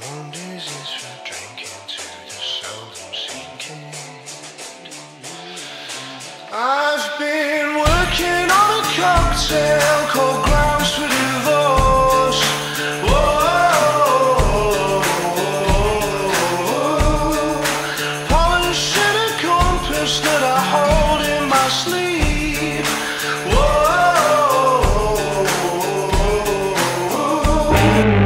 Mondays is for drinking to the seldom sinking. I've been working on a cocktail called Grounds for Divorce. Whoa, whoa, whoa, whoa. polishing a compass that I hold in my sleeve. Bye.